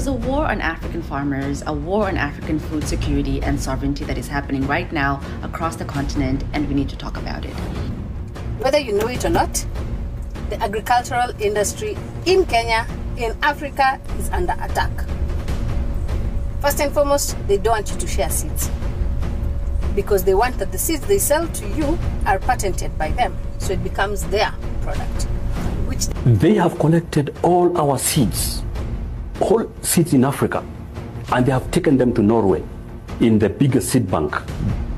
there's a war on African farmers, a war on African food security and sovereignty that is happening right now across the continent, and we need to talk about it. Whether you know it or not, the agricultural industry in Kenya, in Africa, is under attack. First and foremost, they don't want you to share seeds because they want that the seeds they sell to you are patented by them, so it becomes their product. Which they have collected all our seeds, all seeds in Africa, and they have taken them to Norway in the biggest seed bank,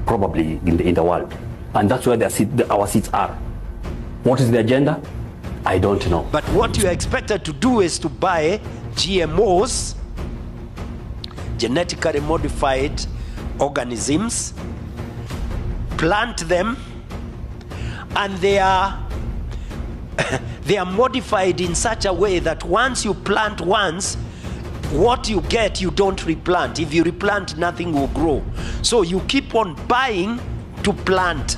probably in the, in the world. And that's where seed, our seeds are. What is the agenda? I don't know. But what you are expected to do is to buy GMOs, genetically modified organisms, plant them, and they are they are modified in such a way that once you plant once, what you get you don't replant. If you replant, nothing will grow. So you keep on buying to plant.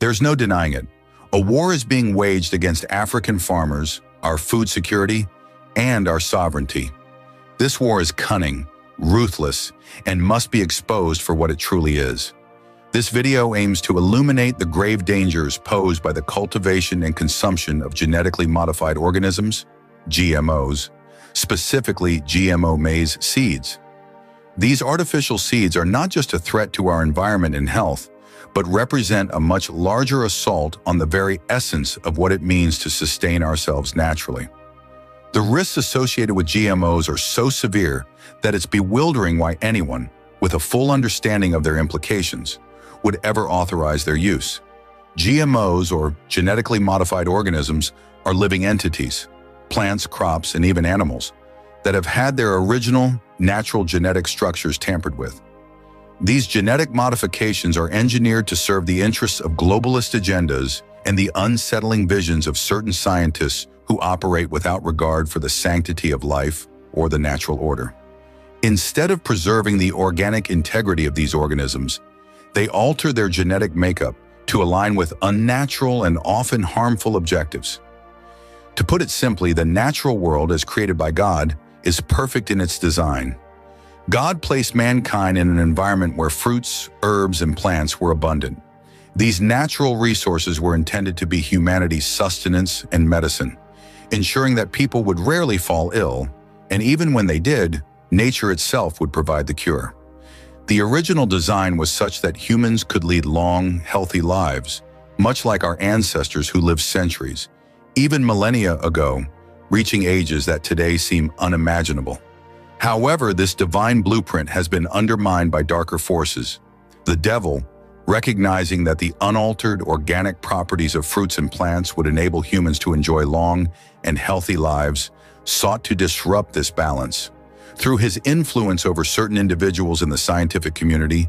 There's no denying it. A war is being waged against African farmers, our food security, and our sovereignty. This war is cunning, ruthless, and must be exposed for what it truly is. This video aims to illuminate the grave dangers posed by the cultivation and consumption of genetically modified organisms, GMOs, specifically GMO maize seeds. These artificial seeds are not just a threat to our environment and health, but represent a much larger assault on the very essence of what it means to sustain ourselves naturally. The risks associated with GMOs are so severe that it's bewildering why anyone, with a full understanding of their implications, would ever authorize their use. GMOs, or genetically modified organisms, are living entities, plants, crops, and even animals, that have had their original, natural genetic structures tampered with. These genetic modifications are engineered to serve the interests of globalist agendas and the unsettling visions of certain scientists who operate without regard for the sanctity of life or the natural order. Instead of preserving the organic integrity of these organisms, they alter their genetic makeup to align with unnatural and often harmful objectives. To put it simply, the natural world as created by God is perfect in its design, God placed mankind in an environment where fruits, herbs, and plants were abundant. These natural resources were intended to be humanity's sustenance and medicine, ensuring that people would rarely fall ill, and even when they did, nature itself would provide the cure. The original design was such that humans could lead long, healthy lives, much like our ancestors who lived centuries, even millennia ago, reaching ages that today seem unimaginable. However, this divine blueprint has been undermined by darker forces. The devil, recognizing that the unaltered organic properties of fruits and plants would enable humans to enjoy long and healthy lives, sought to disrupt this balance. Through his influence over certain individuals in the scientific community,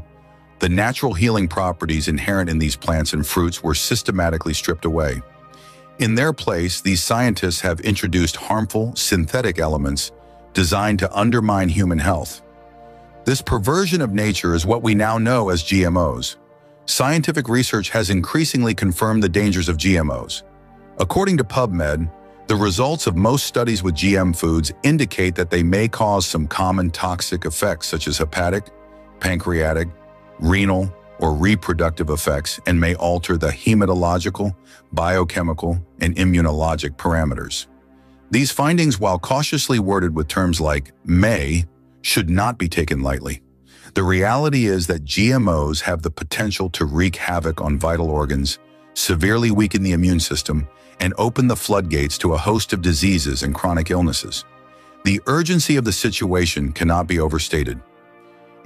the natural healing properties inherent in these plants and fruits were systematically stripped away. In their place, these scientists have introduced harmful synthetic elements designed to undermine human health. This perversion of nature is what we now know as GMOs. Scientific research has increasingly confirmed the dangers of GMOs. According to PubMed, the results of most studies with GM foods indicate that they may cause some common toxic effects such as hepatic, pancreatic, renal, or reproductive effects and may alter the hematological, biochemical, and immunologic parameters. These findings, while cautiously worded with terms like may, should not be taken lightly. The reality is that GMOs have the potential to wreak havoc on vital organs, severely weaken the immune system, and open the floodgates to a host of diseases and chronic illnesses. The urgency of the situation cannot be overstated.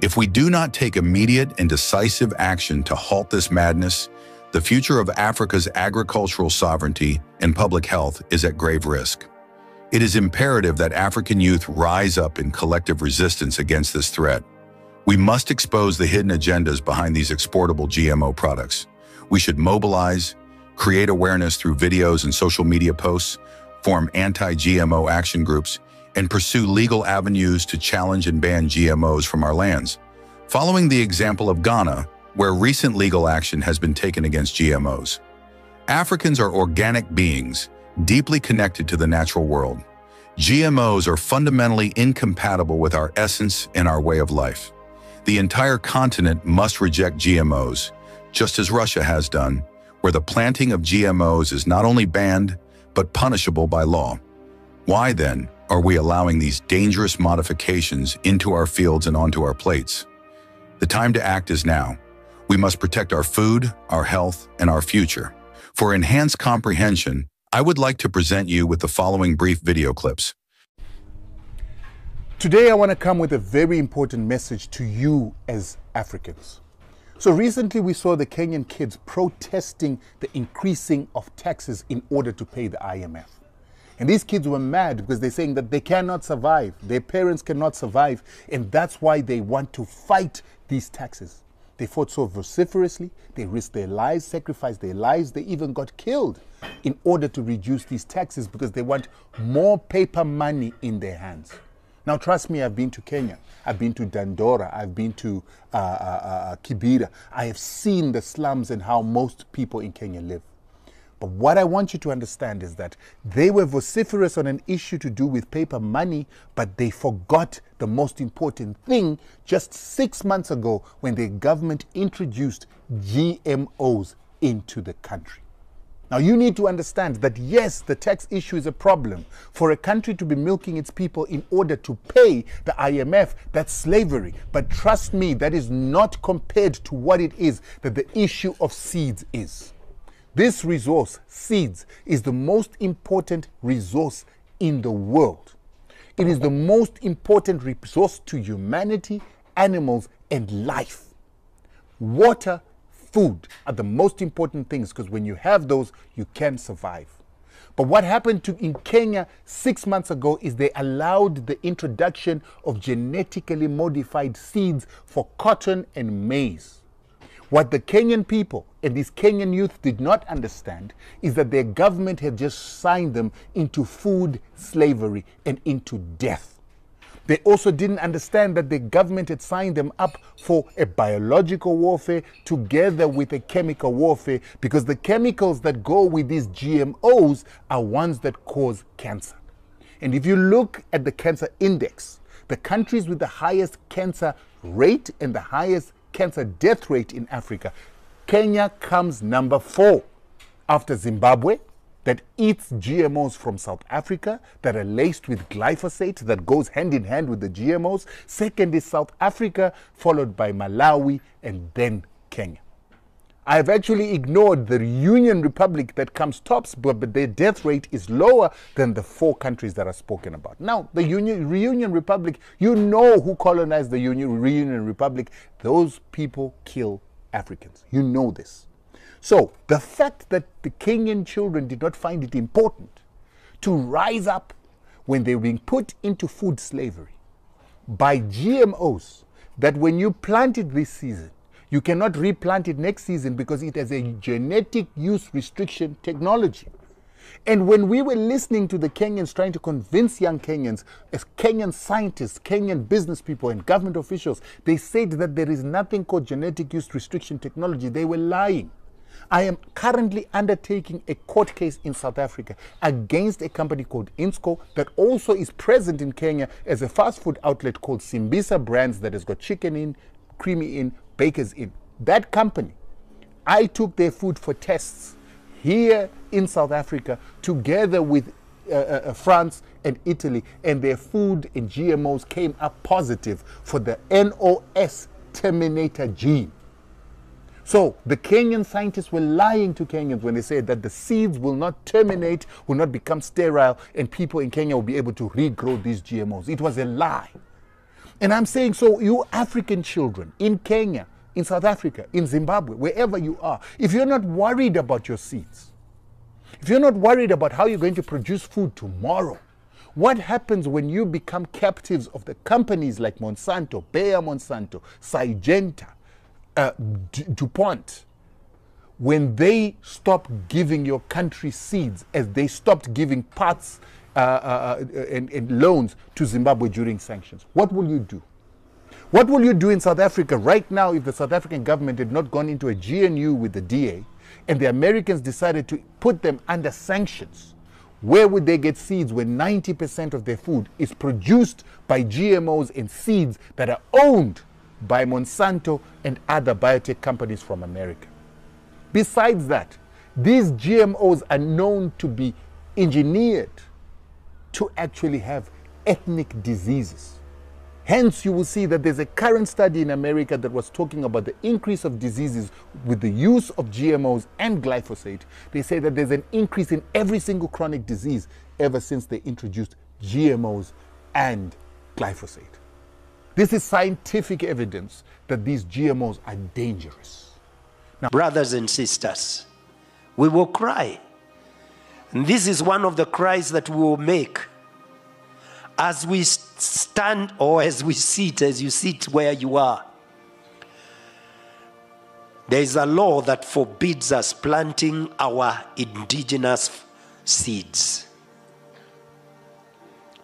If we do not take immediate and decisive action to halt this madness, the future of Africa's agricultural sovereignty and public health is at grave risk. It is imperative that African youth rise up in collective resistance against this threat. We must expose the hidden agendas behind these exportable GMO products. We should mobilize, create awareness through videos and social media posts, form anti-GMO action groups, and pursue legal avenues to challenge and ban GMOs from our lands. Following the example of Ghana, where recent legal action has been taken against GMOs. Africans are organic beings, deeply connected to the natural world. GMOs are fundamentally incompatible with our essence and our way of life. The entire continent must reject GMOs, just as Russia has done, where the planting of GMOs is not only banned, but punishable by law. Why then are we allowing these dangerous modifications into our fields and onto our plates? The time to act is now. We must protect our food, our health, and our future. For enhanced comprehension, I would like to present you with the following brief video clips. Today, I want to come with a very important message to you as Africans. So, recently we saw the Kenyan kids protesting the increasing of taxes in order to pay the IMF. And these kids were mad because they're saying that they cannot survive, their parents cannot survive, and that's why they want to fight these taxes. They fought so vociferously, they risked their lives, sacrificed their lives, they even got killed in order to reduce these taxes because they want more paper money in their hands. Now, trust me, I've been to Kenya. I've been to Dandora. I've been to uh, uh, uh, Kibera. I have seen the slums and how most people in Kenya live. But what I want you to understand is that they were vociferous on an issue to do with paper money, but they forgot the most important thing just six months ago when the government introduced GMOs into the country. Now, you need to understand that yes, the tax issue is a problem. For a country to be milking its people in order to pay the IMF, that's slavery. But trust me, that is not compared to what it is that the issue of seeds is. This resource, seeds, is the most important resource in the world. It is the most important resource to humanity, animals, and life. Water food are the most important things because when you have those, you can survive. But what happened to in Kenya six months ago is they allowed the introduction of genetically modified seeds for cotton and maize. What the Kenyan people and these Kenyan youth did not understand is that their government had just signed them into food slavery and into death. They also didn't understand that the government had signed them up for a biological warfare together with a chemical warfare because the chemicals that go with these GMOs are ones that cause cancer. And if you look at the cancer index, the countries with the highest cancer rate and the highest cancer death rate in Africa, Kenya comes number four after Zimbabwe, that eats GMOs from South Africa that are laced with glyphosate that goes hand in hand with the GMOs. Second is South Africa, followed by Malawi and then Kenya. I've actually ignored the Union Republic that comes tops, but, but their death rate is lower than the four countries that are spoken about. Now, the Union, Reunion Republic, you know who colonized the Union, Reunion Republic. Those people kill Africans. You know this. So the fact that the Kenyan children did not find it important to rise up when they were being put into food slavery by GMOs, that when you plant it this season, you cannot replant it next season because it has a genetic use restriction technology. And when we were listening to the Kenyans trying to convince young Kenyans, as Kenyan scientists, Kenyan business people, and government officials, they said that there is nothing called genetic use restriction technology. They were lying. I am currently undertaking a court case in South Africa against a company called Innscor that also is present in Kenya as a fast food outlet called Simbisa Brands that has got Chicken Inn, Creamy Inn, Bakers Inn. That company, I took their food for tests here in South Africa together with uh, uh, uh France and Italy, and their food and GMOs came up positive for the NOS terminator gene. So the Kenyan scientists were lying to Kenyans when they said that the seeds will not terminate, will not become sterile, and people in Kenya will be able to regrow these GMOs. It was a lie. And I'm saying, so you African children in Kenya, in South Africa, in Zimbabwe, wherever you are, if you're not worried about your seeds, if you're not worried about how you're going to produce food tomorrow, what happens when you become captives of the companies like Monsanto, Bayer Monsanto, Syngenta, uh, DuPont, when they stop giving your country seeds, as they stopped giving parts uh, uh, uh, and, and loans to Zimbabwe during sanctions, what will you do? What will you do in South Africa right now if the South African government had not gone into a GNU with the DA and the Americans decided to put them under sanctions? Where would they get seeds when 90% of their food is produced by GMOs and seeds that are owned by Monsanto and other biotech companies from America? Besides that, these GMOs are known to be engineered to actually have ethnic diseases. Hence, you will see that there's a current study in America that was talking about the increase of diseases with the use of GMOs and glyphosate. They say that there's an increase in every single chronic disease ever since they introduced GMOs and glyphosate. This is scientific evidence that these GMOs are dangerous. Now, brothers and sisters, we will cry. And this is one of the cries that we will make as we stand or as we sit, as you sit where you are. There is a law that forbids us planting our indigenous seeds,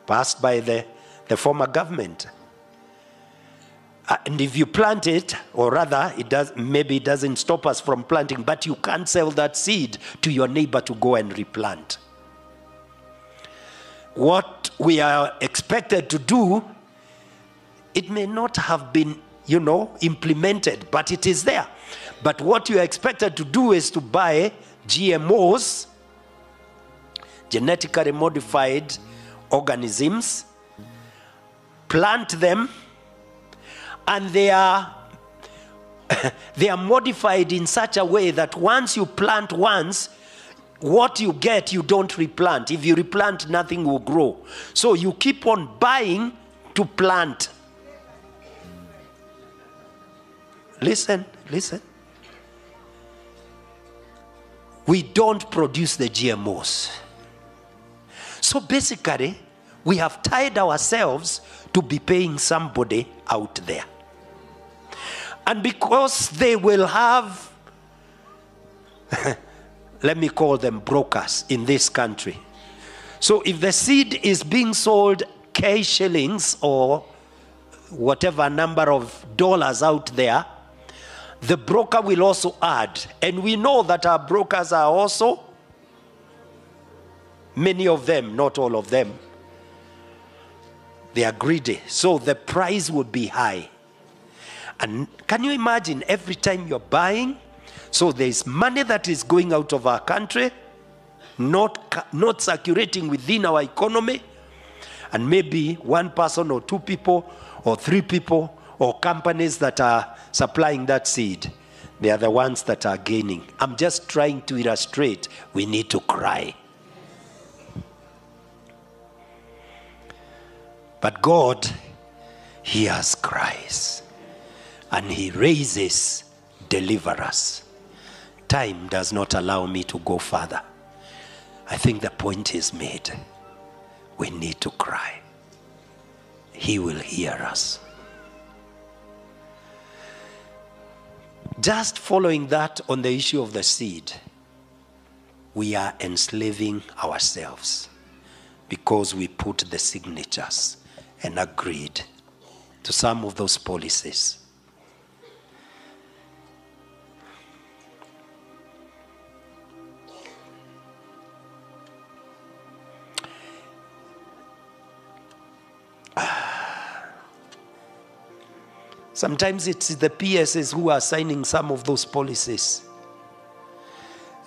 passed by the, the former government. Uh, and if you plant it, or rather, it does maybe it doesn't stop us from planting, but you can't sell that seed to your neighbor to go and replant. What we are expected to do, it may not have been, you know, implemented, but it is there. But what you are expected to do is to buy GMOs, genetically modified organisms, plant them, and they are they are modified in such a way that once you plant once what you get you don't replant. If you replant nothing will grow. So you keep on buying to plant. Listen listen. We don't produce the gmos so basically we have tied ourselves to be paying somebody out there and because they will have let me call them brokers in this country. So if the seed is being sold K shillings or whatever number of dollars out there, the broker will also add. And we know that our brokers are also, many of them, not all of them, they are greedy. So the price would be high. And can you imagine every time you're buying, so there's money that is going out of our country, not, not circulating within our economy, and maybe one person or two people or three people or companies that are supplying that seed. They are the ones that are gaining. I'm just trying to illustrate we need to cry. But God hears cries and He raises deliverers time does not allow me to go further. I think the point is made. We need to cry. He will hear us. Just following that on the issue of the seed, we are enslaving ourselves because we put the signatures and agreed to some of those policies. Sometimes it's the PSs who are signing some of those policies.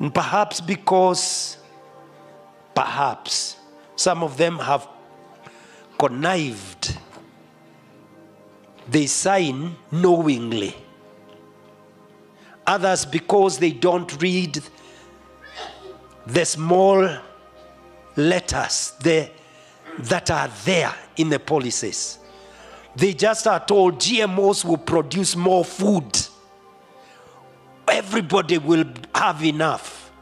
And perhaps because, perhaps, some of them have connived, they sign knowingly. Others because they don't read the small letters the, that are there in the policies. They just are told GMOs will produce more food. Everybody will have enough.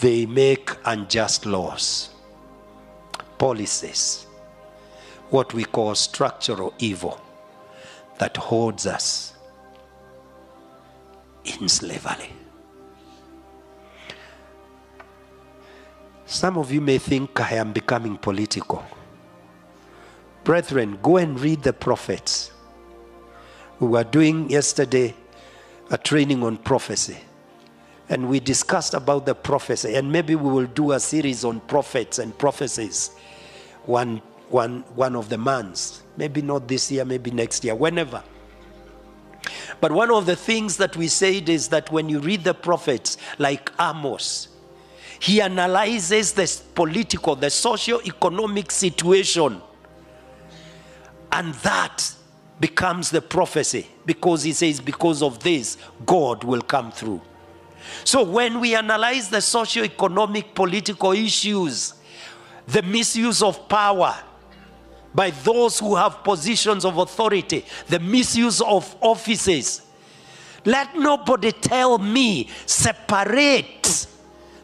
They make unjust laws, policies, what we call structural evil that holds us in slavery. Some of you may think I am becoming political. Brethren, go and read the prophets. We were doing yesterday a training on prophecy. And we discussed about the prophecy. And maybe we will do a series on prophets and prophecies one, one, one of the months. Maybe not this year, maybe next year, whenever. But one of the things that we said is that when you read the prophets like Amos, he analyzes the political, the socio-economic situation. And that becomes the prophecy because he says, because of this, God will come through. So when we analyze the socio-economic political issues, the misuse of power by those who have positions of authority, the misuse of offices, let nobody tell me separate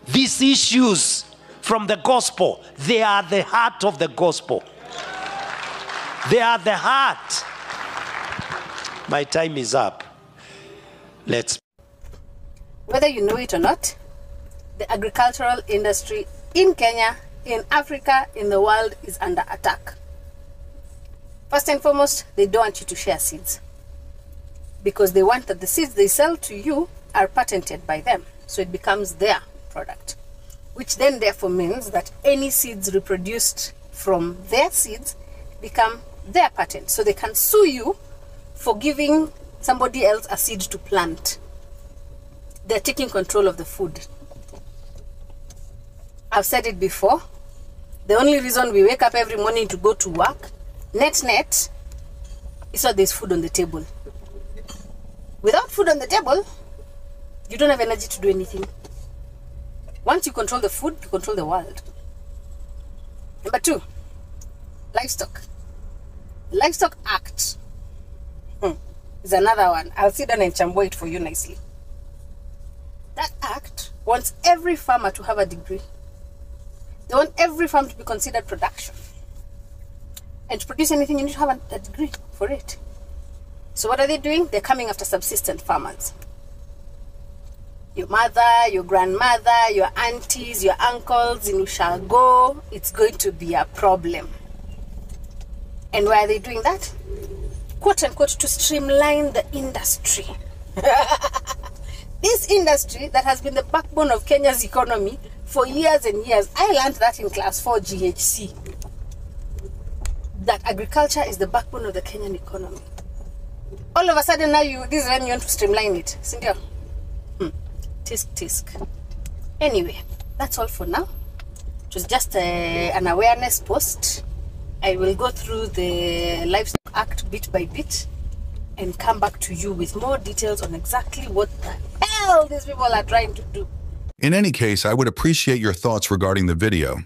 these issues from the gospel. They are the heart of the gospel. They are the heart. My time is up. Let's. Whether you know it or not, the agricultural industry in Kenya, in Africa, in the world is under attack. First and foremost, they don't want you to share seeds because they want that the seeds they sell to you are patented by them. So it becomes their product, which then therefore means that any seeds reproduced from their seeds become their patent. So they can sue you for giving somebody else a seed to plant. They're taking control of the food. I've said it before. The only reason we wake up every morning to go to work, net net, is so there's food on the table. Without food on the table, you don't have energy to do anything. Once you control the food, you control the world. Number two, livestock. Livestock Act hmm, is another one. I'll sit down and chambo it for you nicely. That act wants every farmer to have a degree. They want every farm to be considered production. And to produce anything, you need to have a, a degree for it. So what are they doing? They're coming after subsistent farmers your mother, your grandmother, your aunties, your uncles in Ushago, it's going to be a problem. And why are they doing that? Quote unquote, to streamline the industry. this industry that has been the backbone of Kenya's economy for years and years. I learned that in class 4 GHC. That agriculture is the backbone of the Kenyan economy. All of a sudden now you this is when you want to streamline it. Cynthia tisk tisk anyway that's all for now it was just a, an awareness post i will go through the livestock act bit by bit and come back to you with more details on exactly what the hell these people are trying to do In any case, I would appreciate your thoughts regarding the video.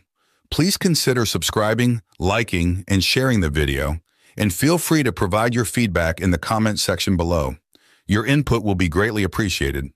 Please consider subscribing, liking, and sharing the video, and feel free to provide your feedback in the comment section below. Your input will be greatly appreciated.